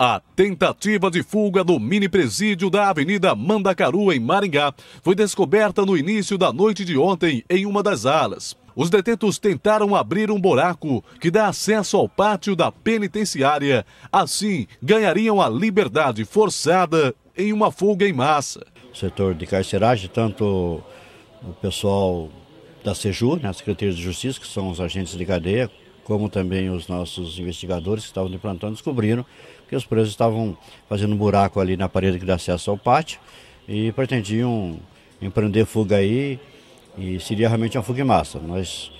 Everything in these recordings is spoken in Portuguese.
A tentativa de fuga do mini presídio da Avenida Mandacaru, em Maringá, foi descoberta no início da noite de ontem em uma das alas. Os detentos tentaram abrir um buraco que dá acesso ao pátio da penitenciária. Assim, ganhariam a liberdade forçada em uma fuga em massa. O setor de carceragem, tanto o pessoal da SEJU, né, a Secretaria de Justiça, que são os agentes de cadeia, como também os nossos investigadores que estavam de plantão descobriram que os presos estavam fazendo um buraco ali na parede que dá acesso ao pátio e pretendiam empreender fuga aí e seria realmente uma fuga em massa. Nós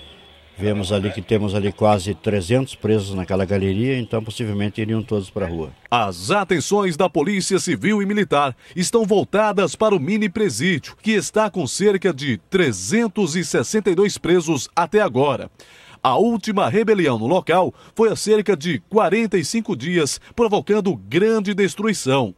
Vemos ali que temos ali quase 300 presos naquela galeria, então possivelmente iriam todos para a rua. As atenções da Polícia Civil e Militar estão voltadas para o mini presídio, que está com cerca de 362 presos até agora. A última rebelião no local foi há cerca de 45 dias, provocando grande destruição.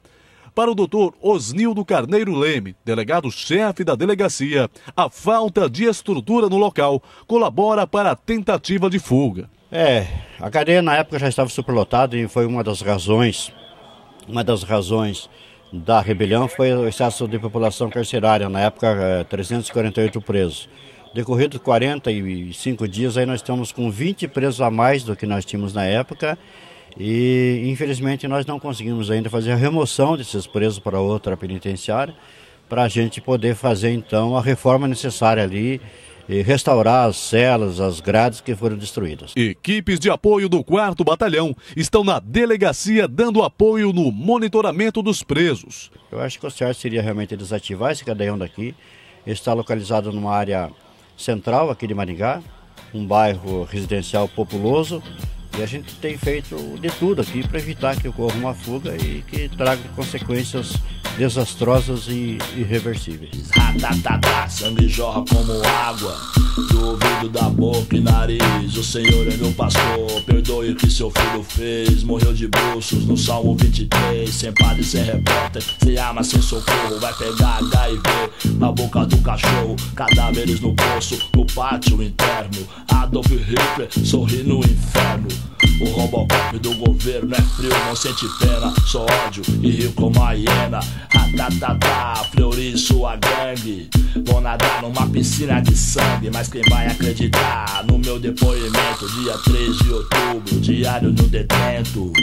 Para o doutor Osnildo Carneiro Leme, delegado-chefe da delegacia, a falta de estrutura no local colabora para a tentativa de fuga. É, a cadeia na época já estava superlotada e foi uma das razões, uma das razões da rebelião foi o excesso de população carcerária, na época 348 é, presos. Decorrido 45 dias, aí nós estamos com 20 presos a mais do que nós tínhamos na época. E infelizmente nós não conseguimos ainda fazer a remoção desses presos para outra penitenciária, para a gente poder fazer então a reforma necessária ali e restaurar as celas, as grades que foram destruídas. Equipes de apoio do 4 Batalhão estão na delegacia dando apoio no monitoramento dos presos. Eu acho que o certo seria realmente desativar esse cadeião daqui. está localizado numa área central aqui de Maringá, um bairro residencial populoso. E a gente tem feito de tudo aqui para evitar que ocorra uma fuga e que traga consequências desastrosas e irreversíveis. Sangue jorra como água ouvido da boca e nariz. O Senhor é meu pastor, perdoe o que seu filho fez. Morreu de bruços no Salmo 23, sem padre, sem repórter, sem arma, sem socorro. Vai pegar HIV na boca do cachorro, cadáveres no poço, no pátio interno. Adolf Hitler sorri no inferno. O Robocop do governo é frio, não sente pena, só ódio e rio como a hiena. Ratatata, Fleury sua gangue. Vou nadar numa piscina de sangue, mas quem vai acreditar no meu depoimento? Dia 3 de outubro, diário no detento.